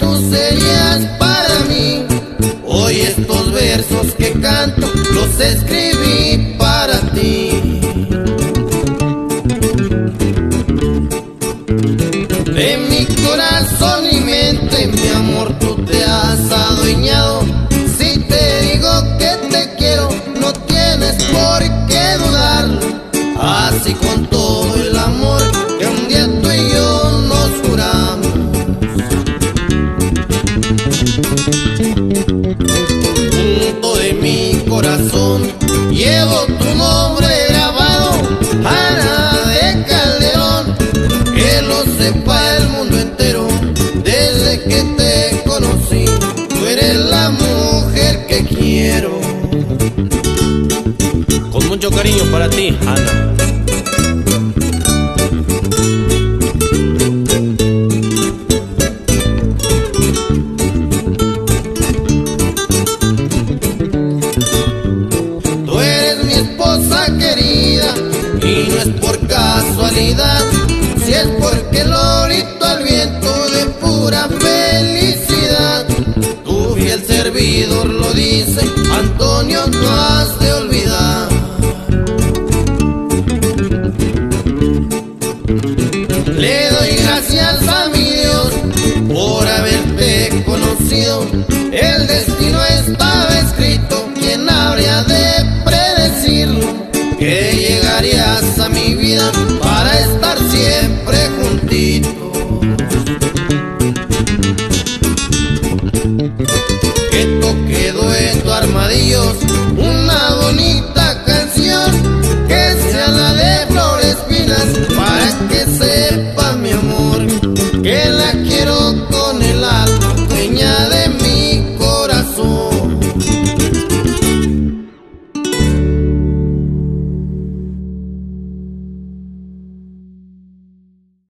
tú serías para mí. Hoy estos versos que canto los escribí para ti. Desde que te conocí, tú eres la mujer que quiero. Con mucho cariño para ti, Ana. Tú eres mi esposa querida y no es por casualidad, si es porque lo dice, Antonio, no has de olvidar. Le doy gracias a mi Dios por haberte conocido. El destino estaba escrito, ¿quién habría de predecirlo? Que llegarías a mi vida